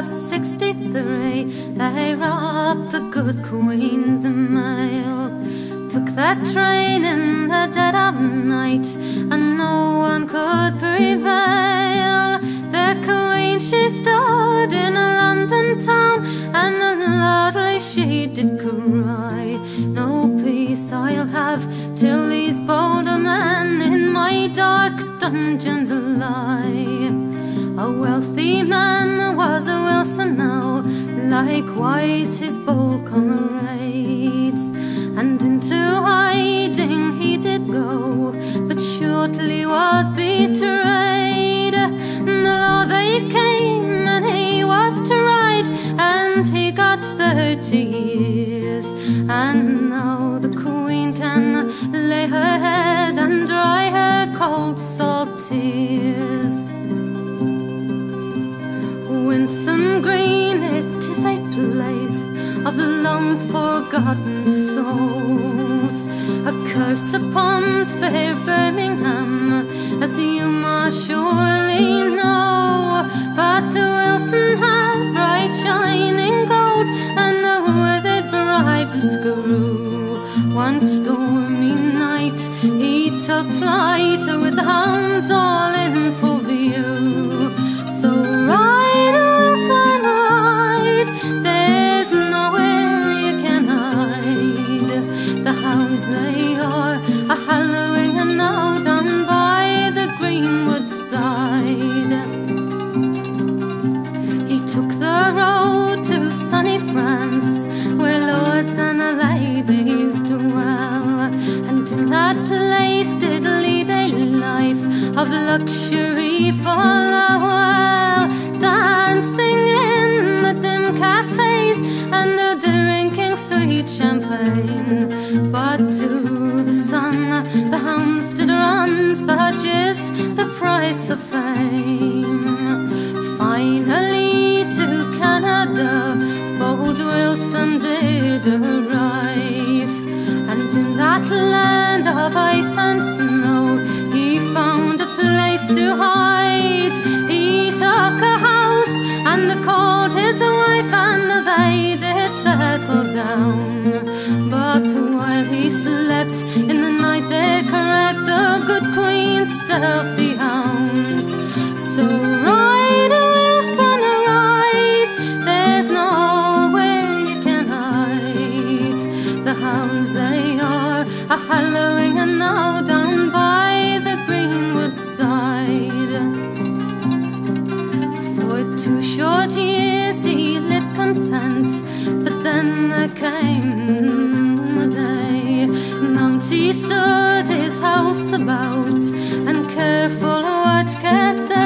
63 they robbed the good Queen de Mile. Took that train in the dead of night, and no one could prevail. The Queen she stood in a London town, and loudly she did cry. No peace I'll have till these bolder men in my dark dungeons lie. A wealthy man was a Wilson now, likewise his bold comrades. And into hiding he did go, but shortly was betrayed. No, they came and he was tried, and he got thirty years. And now the queen can lay her head and dry her cold salt tears. Forgotten souls. A curse upon fair Birmingham, as you must surely know. But Wilson had bright shining gold, and the withered bribe screw. One stormy night, he took flight with the luxury for a while, dancing in the dim cafes and the drinking sweet champagne. But to the sun, the hounds did run, such is the price of fame. Finally to Canada, bold Wilson did arrive. And in that land of ice and snow, to hide. He took a house and called his wife, and they did settle down. But while he slept in the night, there crept the good queen's stealthy hounds. but then there came a day Mounty stood his house about and careful watch kept